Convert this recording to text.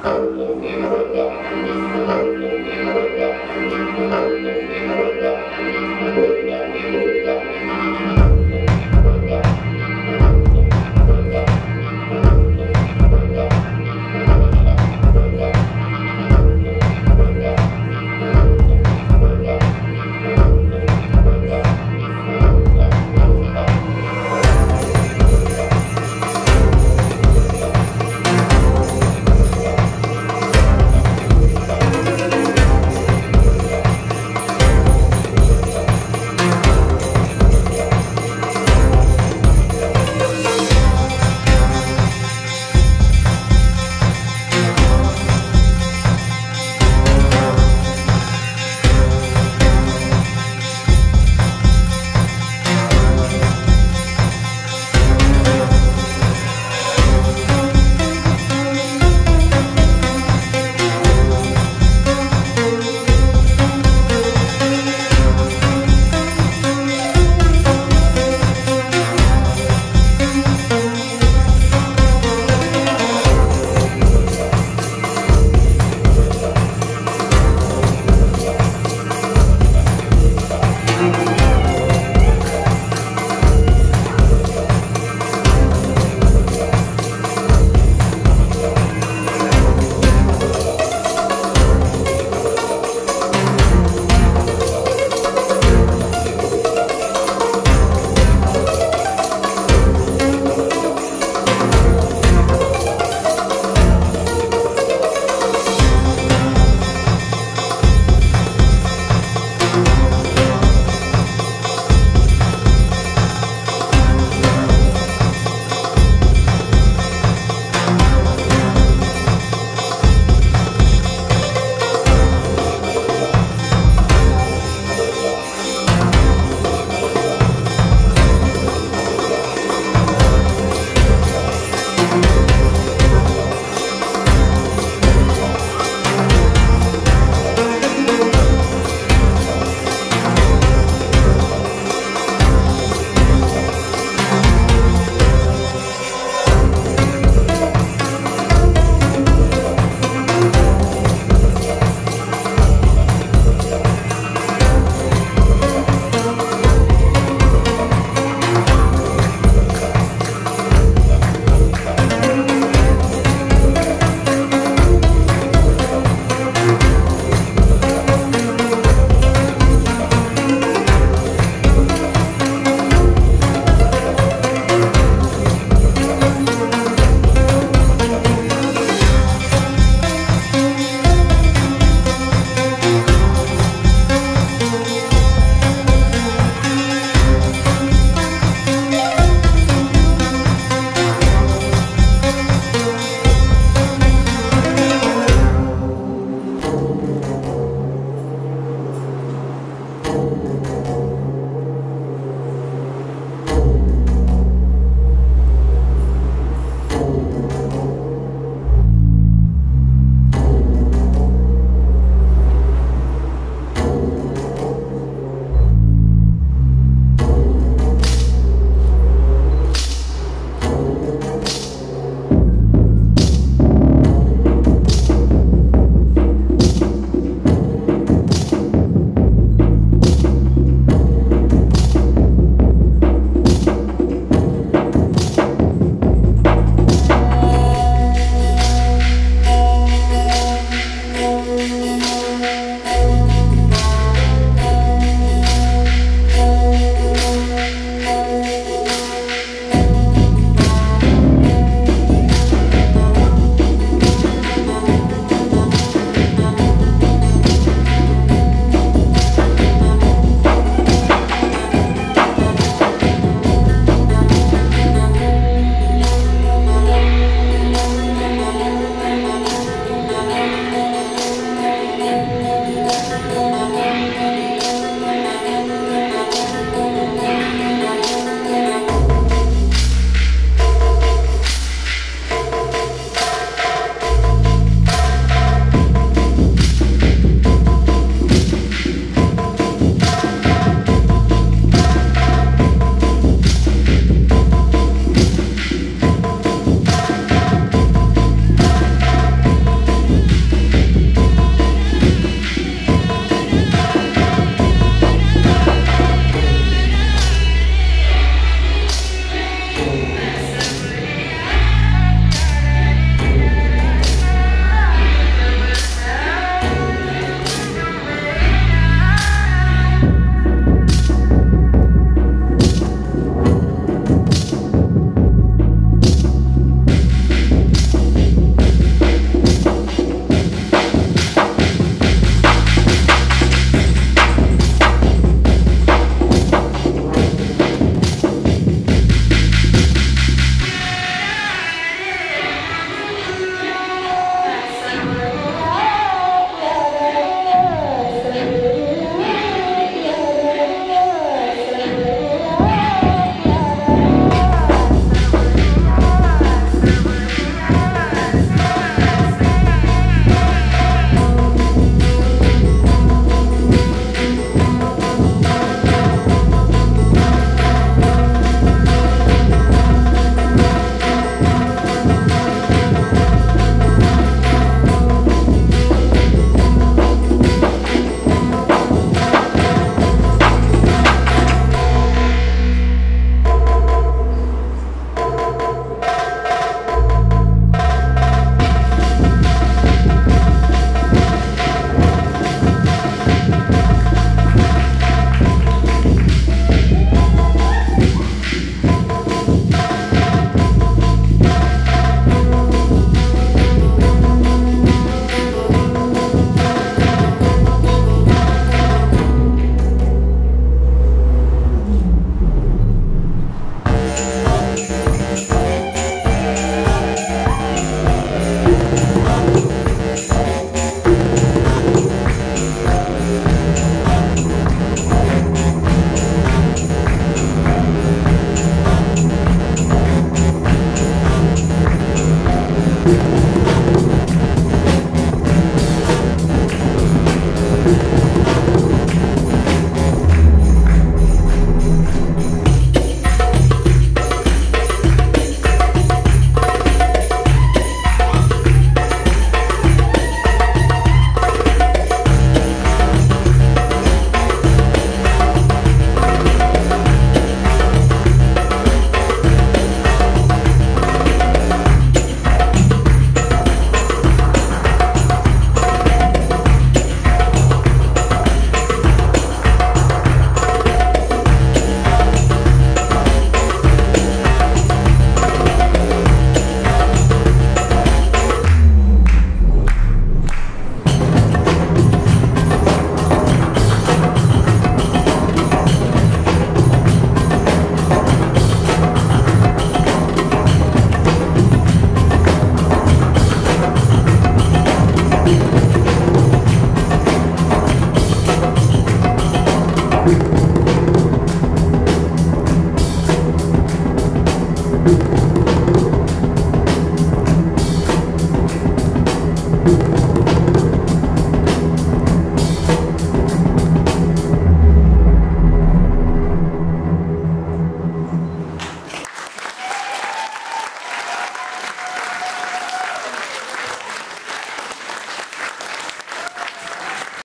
Oh,